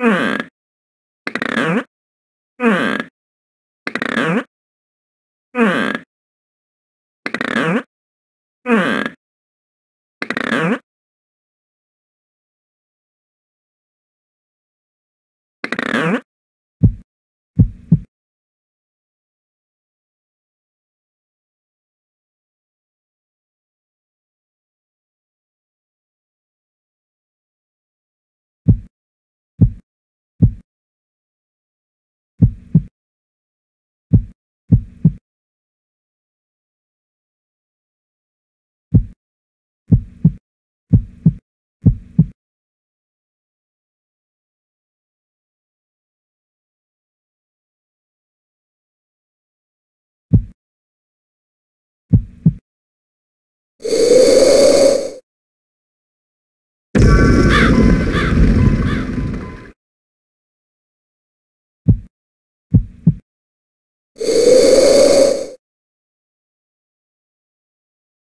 Mm-hmm.